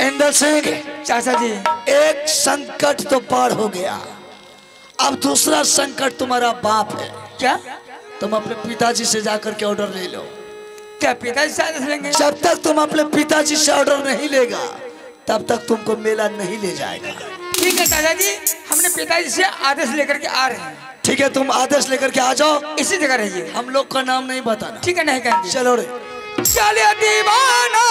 इंदर सिंह। चाचा जी। एक संकट तो पार हो गया। अब दूसरा संकट तुम्हारा बाप है। क्या? तुम अपने पिताजी से जाकर के ऑर्डर ले लो। क्या पिताजी से लेंगे? जब तक तुम अपने पिताजी से ऑर्डर नहीं लेगा तब तक तुमको मेला नहीं ले जाएगा। ठीक है चाचा जी। हमने पिताजी से आदेश लेकर के आ रहे हैं। ठीक है तुम आदेश लेकर के आ जाओ। इसी जगह रहिए। हम लोग का नाम नहीं बताना। ठीक है नहीं कहेंगे। चलो रे। चले दीवाना।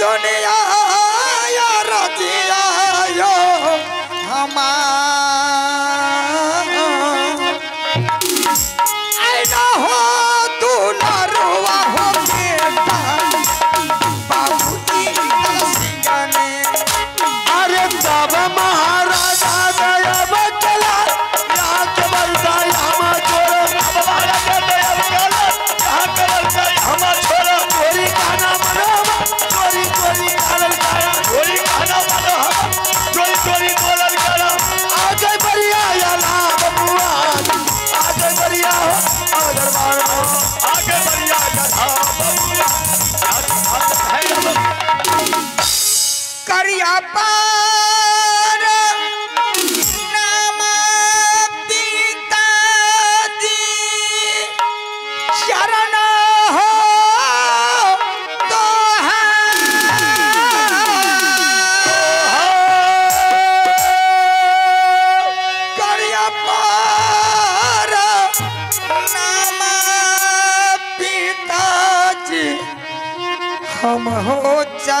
सुनिया या रजिया यो हमार हम हो जा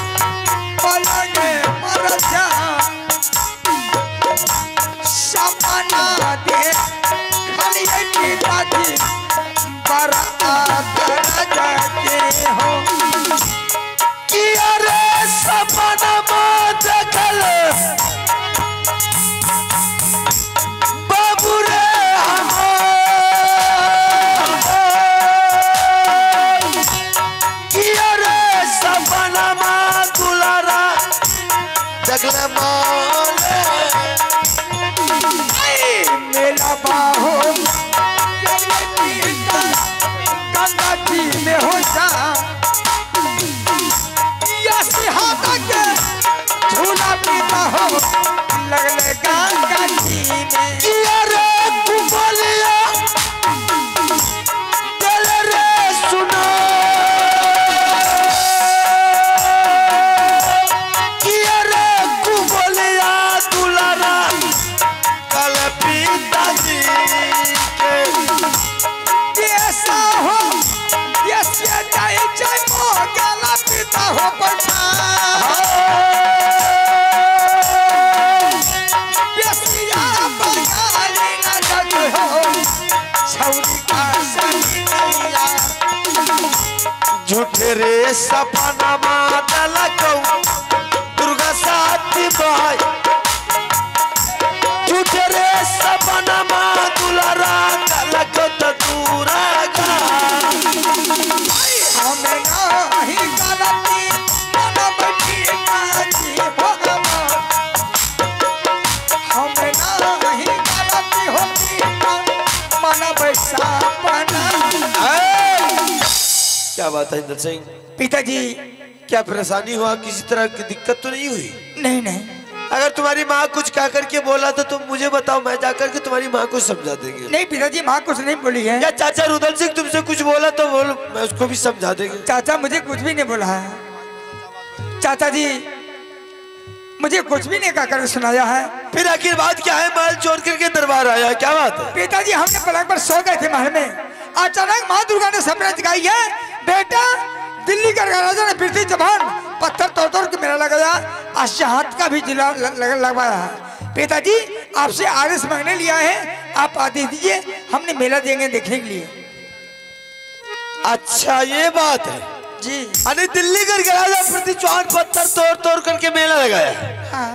जी में हो जा। क्या बात है इंद्र सिंह? पिताजी। क्या परेशानी हुआ? किसी तरह की दिक्कत तो नहीं हुई? नहीं नहीं। अगर तुम्हारी माँ कुछ कह करके बोला तो तुम मुझे बताओ मैं जाकर के तुम्हारी माँ को समझा देंगे। नहीं पिताजी माँ कुछ नहीं बोली है। या चाचा रुदल सिंह तुमसे कुछ बोला तो बोलो मैं उसको भी समझा देंगे। चाचा मुझे कुछ भी नहीं बोला है। चाचा जी मुझे कुछ भी नहीं कहकर सुनाया है। फिर आखिर बात क्या है? महल छोड़ करके दरबार आया क्या बात है? पिताजी हमने पलंग पर सो गए थे महल में। अचानक माँ दुर्गा ने सपना दिखाई है। बेटा दिल्ली का राजा ने पृथ्वी चौहान पत्थर तोड़ तोड़ के मेला लगाया हाथ का भी जिला लगवाया है। पिताजी आपसे आदेश मांगने लिया है आप आदेश दीजिए हमने मेला देंगे देखने के लिए। अच्छा ये बात है। जी। अरे दिल्ली कर गया था प्रति चौहान पत्थर तोड़ तोड़ करके मेला लगाया। हाँ।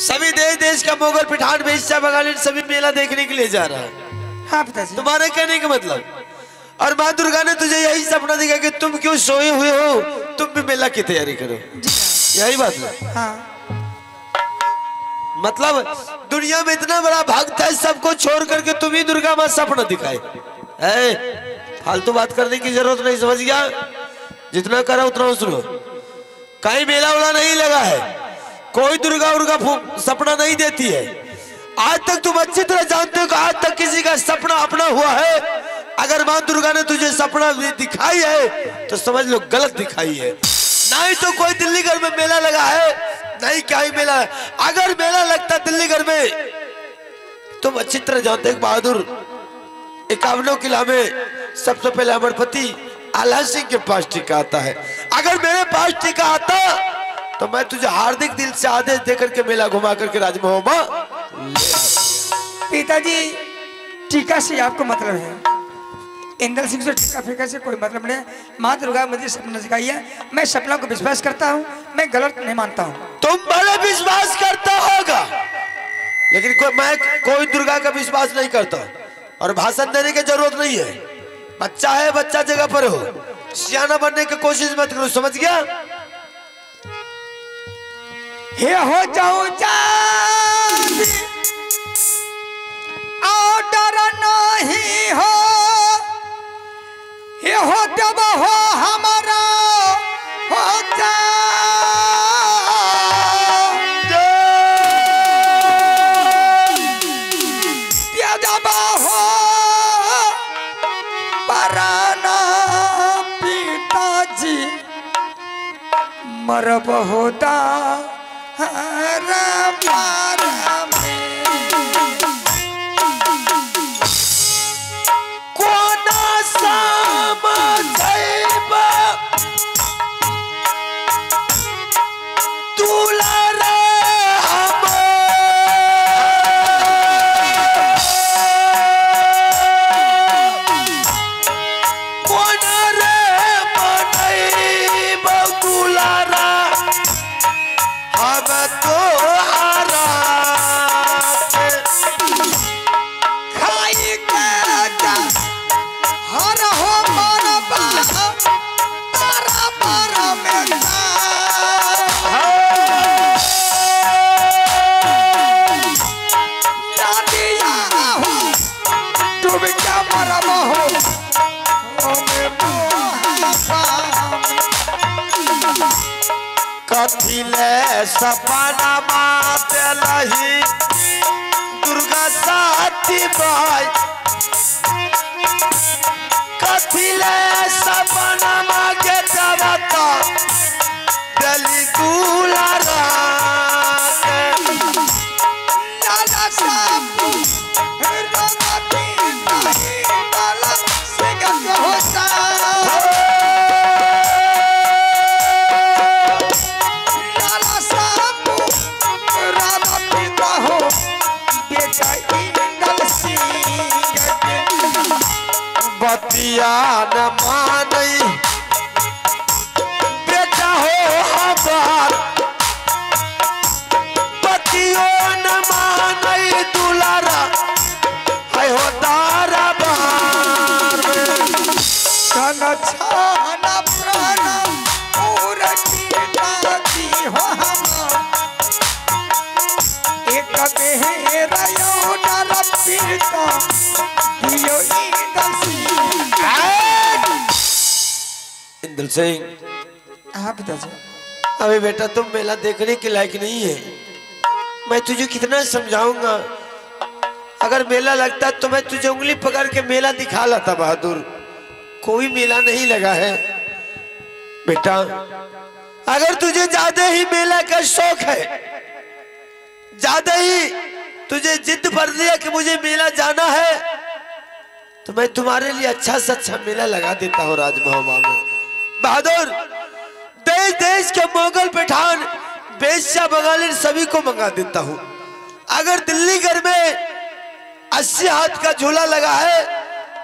सभी देश देश का मुगल पिठान बेचा बंगाली सभी मेला देखने के लिए जा रहा है। हाँ पिताजी। तुम्हारे कहने का मतलब? और माँ दुर्गा ने तुझे यही सपना दिखा कि तुम क्यों सोए हुए हो? तुम भी मेला की तैयारी करो। यही बात है। हाँ। मतलब दुनिया में इतना बड़ा भक्त है सबको छोड़ करके तुम ही दुर्गा माँ सपना दिखाए। है फालतू बात करने की ज़रूरत नहीं समझ गया? जितना करा उतना सुनो। कहीं मेला उला नहीं लगा है। कोई दुर्गा उर्गा सपना नहीं देती है। आज तक तुम अच्छी तरह जानते हो कि आज तक किसी का सपना अपना हुआ है। अगर माँ दुर्गा ने तुझे सपना दिखाई है तो समझ लो गलत दिखाई है। ना ही तो कोई दिल्ली घर में मेला लगा है। नहीं, क्या ही मेला है? अगर मेला लगता दिल्ली घर में तुम अच्छी तरह जानते बहादुर। इक्यावनों किला में सबसे पहले अमरपति आला सिंह के पास टीका आता है। अगर मेरे पास टीका आता तो मैं तुझे हार्दिक दिल से आदेश देकर के मेला घुमा करके राजमहल में पिताजी, टीका से आपको मतलब है। इंद्र सिंह से टीका फेंका से कोई मतलब नहीं। माँ दुर्गा मुझे सपना सिखाई है। मैं सपना को विश्वास करता हूँ। मैं गलत नहीं मानता हूँ। तुम बड़े विश्वास करता होगा लेकिन कोई मैं कोई दुर्गा का विश्वास नहीं करता। और भाषण देने की ज़रूरत नहीं है। बच्चा है बच्चा जगह पर हो सियाना बनने की कोशिश मत करो समझ गया? हे हो जाऊँ जाती ऑर्डर नहीं हो। हे हो जब हो हमारा हो जा मरब होता सिंह बतिया न मानई सिंह। हाँ पिताजी। अबे बेटा तुम मेला देखने के लायक नहीं है। मैं तुझे कितना समझाऊँगा? अगर मेला लगता तो मैं तुझे उंगली पकड़ के मेला दिखा लाता बहादुर। कोई मेला नहीं लगा है। बेटा अगर तुझे ज़्यादा ही मेला का शौक है ज़्यादा ही तुझे जिद भर दिया कि मुझे मेला जाना है तो मैं तुम्हारे लिए अच्छा से अच्छा मेला लगा देता हूँ राजमहल में। बहादुर देश देश के मोगल पठान बेश्या बंगाली सभी को मंगा देता हूँ। अगर दिल्ली घर में अस्सी हाथ का झूला लगा है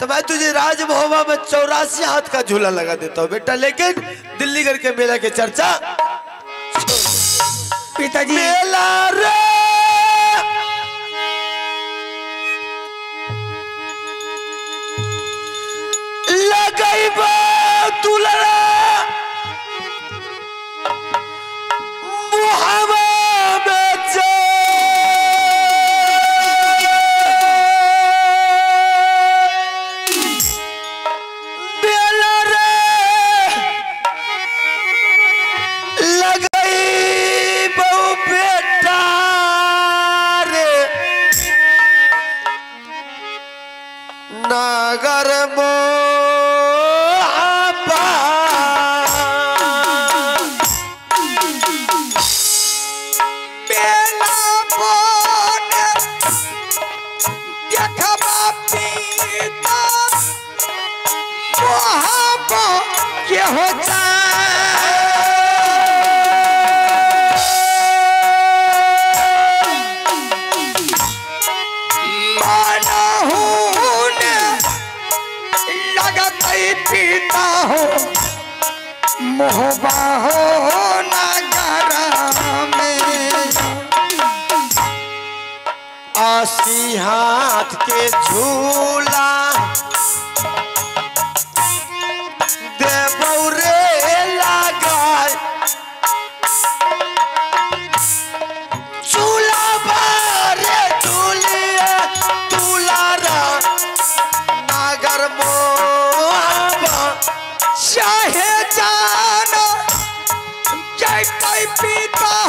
तो मैं तुझे राजमहोबा में चौरासी हाथ का झूला लगा देता हूँ बेटा। लेकिन दिल्ली घर के मेला के चर्चा पिताजी। मेला रे। लगई बा नगर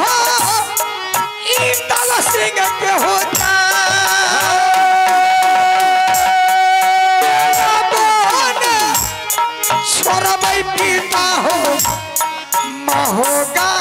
हो इंदल सिंह के होता छोरबै पीता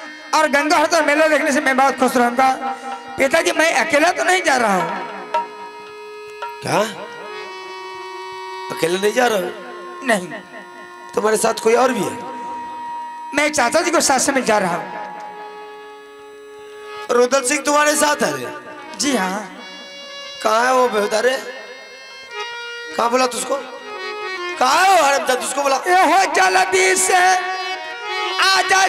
और गंगा हर मेला देखने से मैं बहुत खुश रहूँगा। पिताजी मैं अकेला तो नहीं जा रहा हूँ। क्या? अकेले नहीं जा रहा? हूँ नहीं। तुम्हारे साथ कोई और भी है? मैं चाचा जी को साथ से मैं जा रहा हूँ। रुदल सिंह तुम्हारे साथ है? जी हाँ। कहाँ है वो बेहुदा रे कहाँ बोला तुझको? कहाँ है वो हरमजादा? तुझको बोला। एहो जल्दी से आजा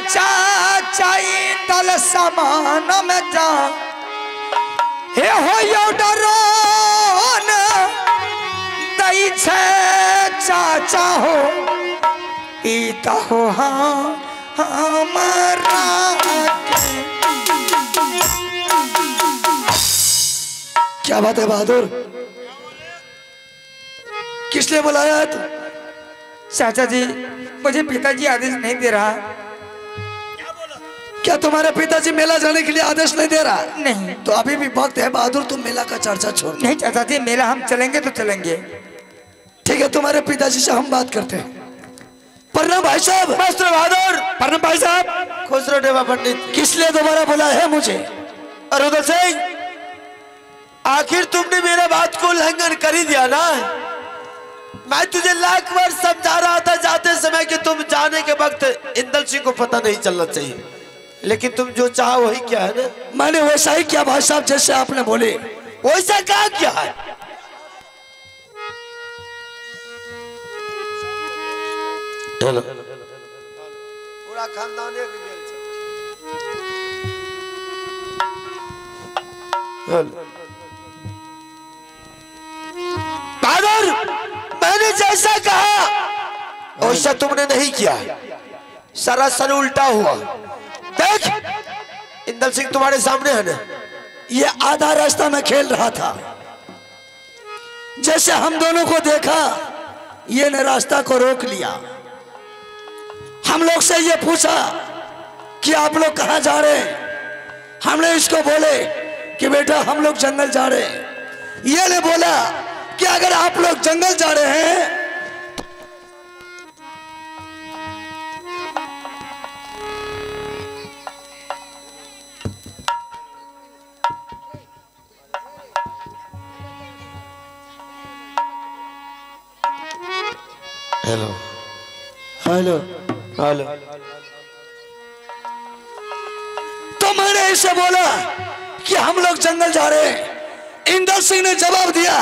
दल समान में जा। हे हो यो डरोन दई छे चाचा हो। पीता हो हाँ हमारा क्या बात है बहादुर? किस लिए बुलाया तू? चाचा जी मुझे पिताजी आदेश नहीं दे रहा। क्या तुम्हारे पिताजी मेला जाने के लिए आदेश नहीं दे रहा? नहीं। तो अभी भी वक्त है बहादुर तुम मेला का चर्चा छोड़ नहीं चाचा जी मेला हम चलेंगे तो चलेंगे। ठीक है तुम्हारे पिताजी से हम बात करते हैं। प्रणाम भाई साहब। मस्त बहादुर। प्रणाम भाई साहब। खुश रहो देवा पंडित। किस लिए दोबारा बुलाया है मुझे? अरुदल सिंह आखिर तुमने मेरे बात को उल्लंघन कर ही दिया ना? मैं तुझे लाख बार समझा रहा था जाते समय कि तुम जाने के वक्त इंदल सिंह को पता नहीं चलना चाहिए। लेकिन तुम जो चाहो वही क्या है ना? मैंने वैसा ही किया भाई साहब जैसे आपने बोले। वैसा कहा क्या? है चलो। पूरा खानदान एक मैंने जैसा कहा वैसा तुमने नहीं किया। सरासर उल्टा हुआ। देख इंदल सिंह तुम्हारे सामने है ना? ये आधा रास्ता में खेल रहा था। जैसे हम दोनों को देखा, ये ने रास्ता को रोक लिया। हम लोग से ये पूछा कि आप लोग कहा जा रहे हैं? हमने इसको बोले कि बेटा हम लोग जंगल जा रहे हैं। ये ने बोला कि अगर आप लोग जंगल जा रहे हैं हेलो हेलो हेलो तो मैंने इसे बोला कि हम लोग जंगल जा रहे हैं। इंदर सिंह ने जवाब दिया,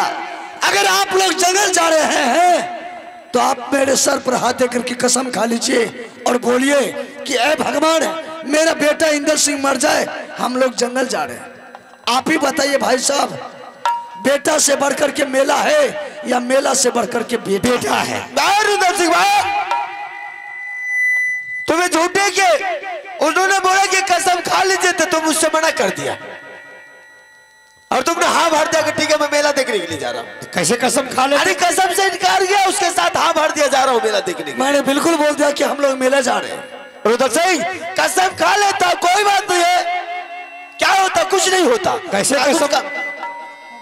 अगर आप लोग जंगल जा रहे हैं तो आप मेरे सर पर हाथ देकर की कसम खा लीजिए और बोलिए कि ए भगवान, मेरा बेटा इंदर सिंह मर जाए, हम लोग जंगल जा रहे हैं। आप ही बताइए भाई साहब बेटा से बढ़कर के मेला है या मेला से बढ़कर के बेटा? है। तुम्हें झूठे के उन्होंने बोला कि कसम खा लीजिए तो तुम उससे मना कर दिया। और तुमने हाँ भर दिया कि ठीक है मैं मेला देखने के लिए जा रहा हूँ। कैसे कसम खा ले अरे कसम से इनकार किया उसके साथ हाँ भर दिया जा रहा हूँ मेला देखने के मैंने बिल्कुल बोल दिया कि हम लोग मेला जा रहे हैं। रुद्र सिंह कसम खा लेता कोई बात नहीं है। क्या होता कुछ नहीं होता। कैसे कसम-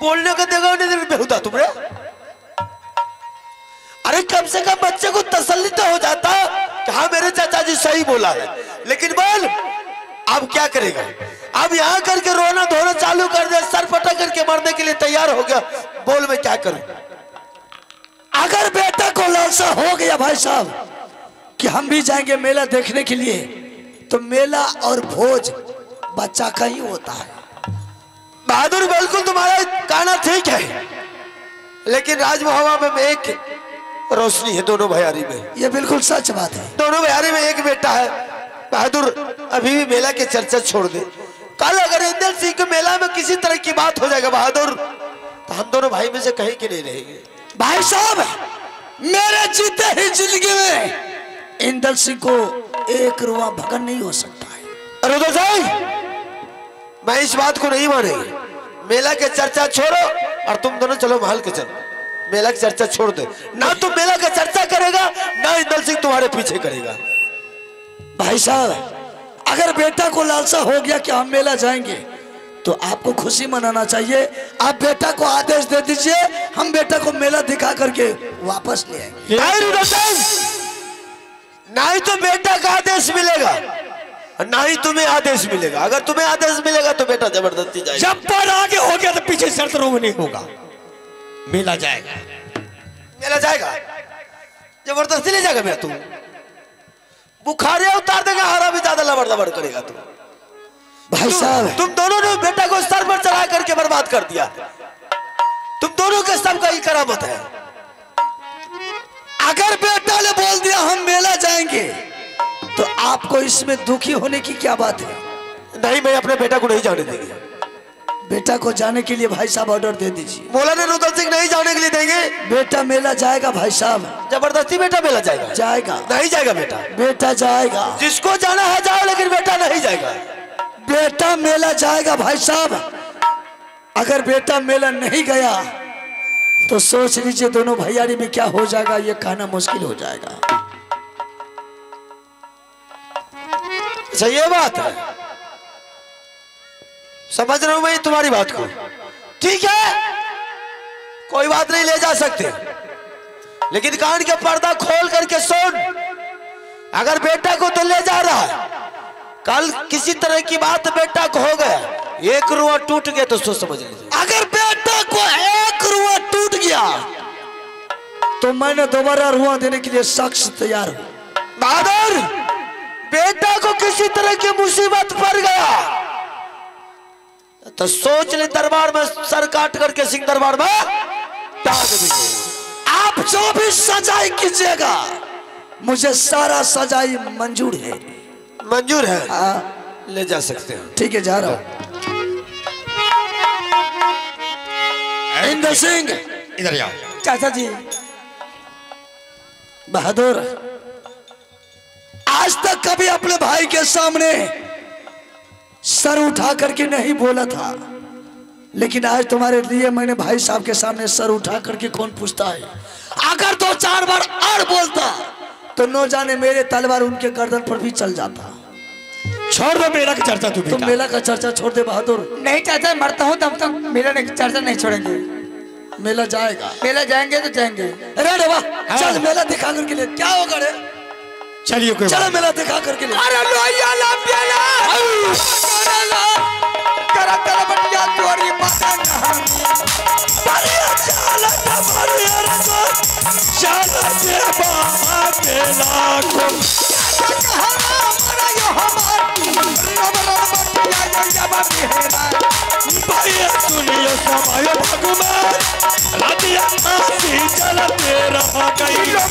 बोलने का देगा उन्हें बेहुदा तुमने? अरे कम से कम बच्चे को तसल्ली तो हो जाता। कि हाँ मेरे चाचा जी सही बोला है। लेकिन बोल, अब क्या करेगा? अब यहाँ करके रोना धोना चालू कर दे, सर पटक करके मरने के लिए तैयार हो गया। बोल, मैं क्या करूँ? अगर बेटा को लालसा हो गया भाई साहब, कि हम भी जाएँगे मेला देखने के लिए तो मेला और भोज बच्चा का ही होता है। बहादुर बिल्कुल तुम्हारा कहना ठीक है लेकिन राजमहवा में एक रोशनी है दोनों भैयारी में। ये बिल्कुल सच बात है। दोनों भैयारी में एक बेटा है बहादुर अभी भी मेला के चर्चा छोड़ दे। कल अगर इंदर सिंह के मेला में किसी तरह की बात हो जाएगा बहादुर तो हम दोनों भाई में से कहीं के नहीं रहेंगे। भाई साहब मेरे जीते ही ज़िंदगी में इंदल सिंह को एक रुआ भगन नहीं हो सकता है। रुद्र मैं इस बात को नहीं मानेगी। मेला के चर्चा छोड़ो और तुम दोनों चलो महल के चलो। मेला की चर्चा छोड़ दे। ना तुम मेला का चर्चा करेगा ना इंदल सिंह तुम्हारे पीछे करेगा। भाई साहब अगर बेटा को लालसा हो गया कि हम मेला जाएँगे तो आपको खुशी मनाना चाहिए। आप बेटा को आदेश दे दीजिए हम बेटा को मेला दिखा करके वापस ले आएँगे। नहीं ना ही तो बेटा का आदेश मिलेगा। ना ही तुम्हें आदेश मिलेगा। अगर तुम्हें आदेश मिलेगा तो बेटा ज़बरदस्ती जाएगा। जब पर आगे हो गया तो पीछे शर्त रोग नहीं होगा। मेला जाएगा। मेला जाएगा। ज़बरदस्ती ले जाएगा मेरा तू। बुखारे उतार देगा हरा भी ज़्यादा लबड़ लबड़ करेगा तू। भाई साहब। तुम दोनों ने बेटा को सर पर चढ़ा करके बर्बाद कर दिया। तुम दोनों के सबका ही करामत है। अगर बेटा ने बोल दिया हम मेला जाएँगे। तो आपको इसमें दुखी होने की क्या बात है? नहीं मैं अपने बेटा को नहीं जाने देंगे। बेटा को जाने के लिए भाई साहब ऑर्डर दे दीजिए। बोला ने रुदल सिंह नहीं जाने के लिए देंगे। बेटा मेला जाएगा भाई साहब। ज़बरदस्ती बेटा मेला जाएगा। जाएगा। नहीं जाएगा बेटा। बेटा जाएगा। जिसको जाना है जाओ लेकिन बेटा नहीं जाएगा। बेटा मेला जाएगा भाई साहब। अगर बेटा मेला नहीं गया तो सोच लीजिए दोनों भैयारी में क्या हो जाएगा? ये कहना मुश्किल हो जाएगा। अच्छा ये बात है। समझ रहा हूँ मैं तुम्हारी बात को? ठीक है? कोई बात नहीं ले जा सकते। लेकिन कान के पर्दा खोल करके सुन। अगर बेटा को तो ले जा रहा है। कल किसी तरह की बात बेटा को हो गया। एक रुआ टूट गया तो सोच समझ लीजिए। अगर बेटा को एक रुआ टूट गया तो मैंने दोबारा रुआ देने के लिए शख्स तैयार हूँ। बहादुर! बेटा को किसी तरह की मुसीबत पड़ गया। तो सोच ले दरबार में सर काट करके सिंह दरबार में टांग देंगे आप जो भी सजाई कीजिएगा मुझे सारा सजाई मंजूर है। मंजूर है? हाँ। ले जा सकते हो। ठीक है जा रहा हूँ। इंद्र सिंह। इधर जाओ चाचा जी बहादुर। आज तक कभी अपने भाई के सामने सर उठा करके नहीं बोला था। लेकिन आज तुम्हारे लिए मैंने भाई साहब के सामने सर उठा करके कौन पूछता है? अगर दो चार बार और बोलता तो नो जाने मेरे तलवार उनके गर्दन पर भी चल जाता। छोड़ दो मेला की चर्चा तू तुम मेला का चर्चा छोड़ दे बहादुर। नहीं चाचा मरता हूँ तब तक। मेला नहीं चर्चा नहीं छोड़ेंगे। मेला जाएगा। मेला जाएँगे तो जाएँगे। अरे वाह चल मेला दिखा करके ले। क्या होगा रे? चलिए कोई चलो मेला दिखा करके ले। अरे लोहिया ला प्याला करा ला। करा तेरा बटिया चोरी पता महाराजा का दरबार कहीं न बाम नहीं तू है बेटा बाबा पर ये तो नहीं निकल रे कुमार रहता भैया रे बनना भी हट हट कलियाँ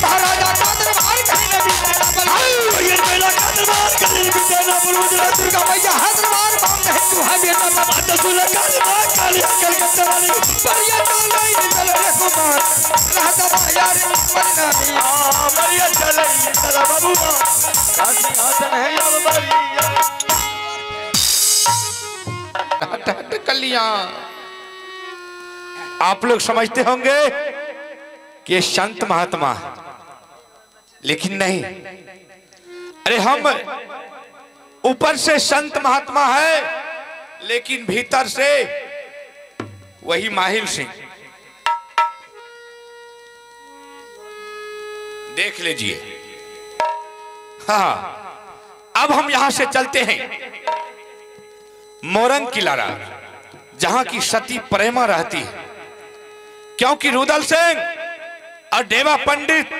आप लोग समझते होंगे कि संत महात्मा। लेकिन नहीं। अरे हम ऊपर से संत महात्मा है, लेकिन भीतर से वही माहिल सिंह। देख लीजिए। हाँ अब हम यहाँ से चलते हैं। मोरंग की लारा जहाँ की सती प्रेमा रहती है। क्योंकि रुदल सिंह और देवा पंडित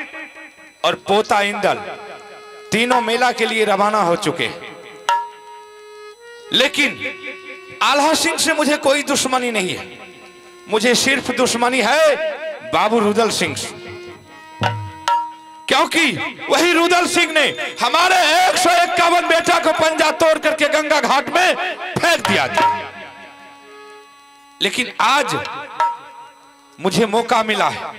और पोता इंदल। तीनों मेला के लिए रवाना हो चुके। लेकिन आल्हा सिंह से मुझे कोई दुश्मनी नहीं है। मुझे सिर्फ़ दुश्मनी है बाबू रुदल सिंह से। क्योंकि वही रुदल सिंह ने हमारे एक सौ इक्यावन बेटा को पंजा तोड़ करके गंगा घाट में फेंक दिया था। लेकिन आज मुझे मौका मिला है।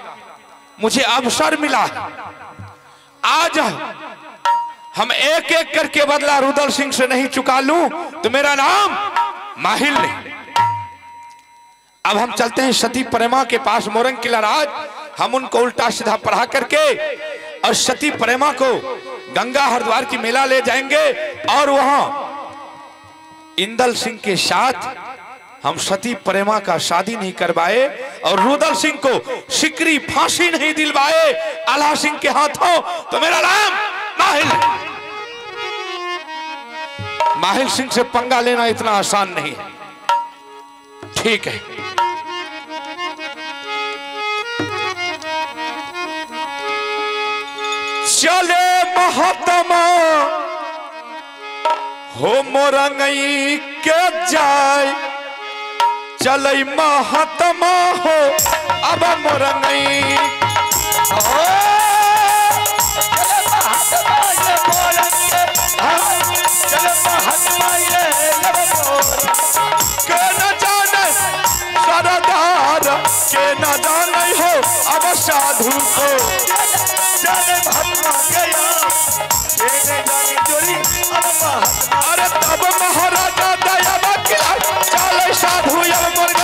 मुझे अवसर मिला है। आज हम एक एक करके बदला रुदल सिंह से नहीं चुका लूँ तो मेरा नाम माहिल नहीं। अब हम चलते हैं सती प्रेमा के पास मोरंग किला राज। हम उनको उल्टा सीधा पढ़ा करके और सती प्रेमा को गंगा हरिद्वार की मेला ले जाएँगे और वहाँ इंदल सिंह के साथ हम सती प्रेमा का शादी नहीं करवाए और रुदल सिंह को सिकरी फांसी नहीं दिलवाए। आला सिंह के हाथों। तो मेरा नाम माहिल। माहिल सिंह से पंगा लेना इतना आसान नहीं है। ठीक है। चले महात्मा। हो मोरंगई के जाय चलई महात्मा हो। अब मोर हो चले के न जाने हो। अब साधु को अरे तब महाराजा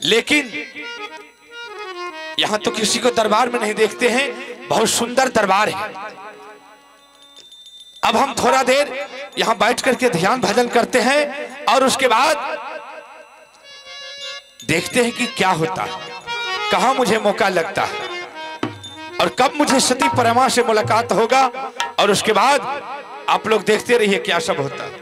लेकिन यहाँ तो किसी को दरबार में नहीं देखते हैं। बहुत सुंदर दरबार है। अब हम थोड़ा देर यहाँ बैठ करके ध्यान भजन करते हैं और उसके बाद देखते हैं कि क्या होता है। कहा मुझे मौका लगता है। और कब मुझे सती परमा से मुलाकात होगा। और उसके बाद आप लोग देखते रहिए क्या सब होता है।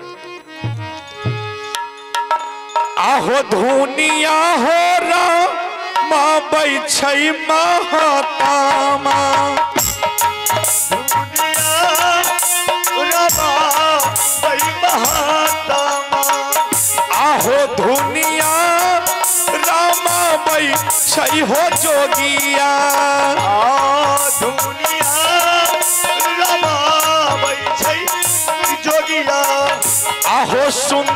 आहो धुनिया हो रामा बैछई महातामा। आहो धुनिया रामा बैछई हो जोगिया। आहो सुंदरा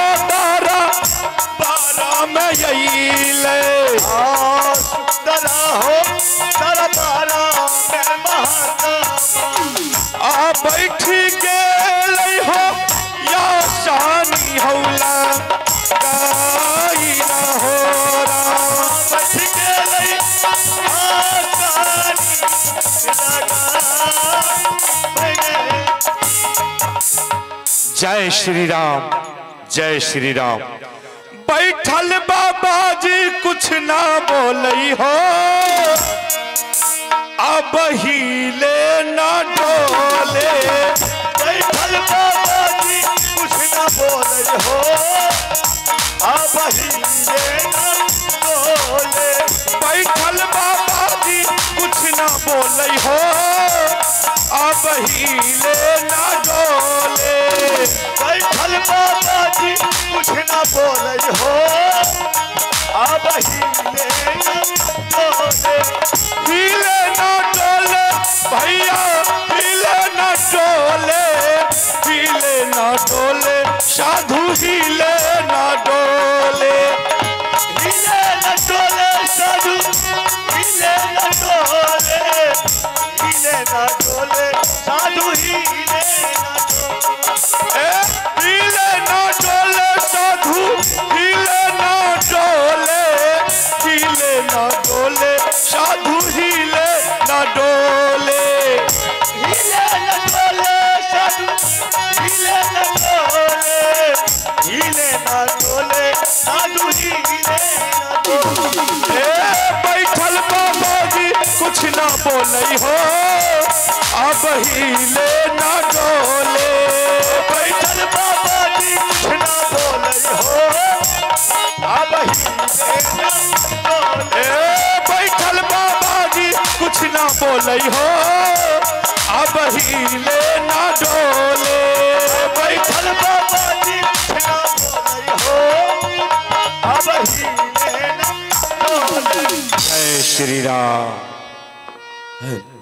जय श्री राम जय श्री राम बैठल बाबा जी कुछ ना बोलई हो। अब हिले ना डोले। बैठल बाबा जी कुछ ना बोले हो। अब हिले न बोले बैठल बाबा जी कुछ ना बोलई हो। अब हिले ना डोले। बैठल बाबा जी कुछ न बोले हो। अब हिले न बोले हिले ना डोले, भैया हिले ना डोले। हिले ना डोले, साधु हिले बोलई हो, अब हिले ना डोले। बैठल बाबा जी न बोले हो, अब हिले बैठल बाबा जी कुछ ना बोलई हो, अब हिले ना डोले। बैठल बाबा जी न बोले हो, अब हिले न डोले। जय श्री राम। कौन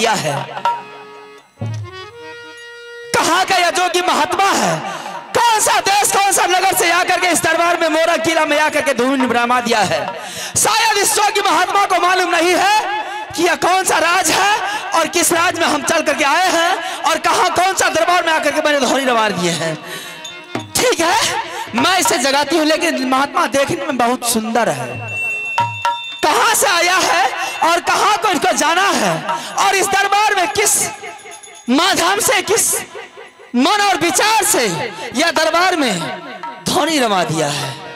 दिया है। कहा का यह जोगी महात्मा है? कौन सा देश, कौन सा नगर से आकर के इस दरबार में, मोरा किला में आकर के धूम रमा दिया है? शायद इस जोगी महात्मा को मालूम नहीं है कि यह कौन सा राज है और किस राज में हम चल करके आए हैं और कहा कौन सा दरबार में आकर के मैंने धोनी रवार दिए हैं। ठीक है, मैं इसे जगाती हूँ, लेकिन महात्मा देखने में बहुत सुंदर है। कहाँ से आया है और कहाँ को इसको जाना है? और इस दरबार में किस माध्यम से, किस मन और विचार से यह दरबार में ध्वनि रमा दिया है?